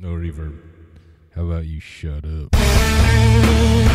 No reverb. How about you shut up?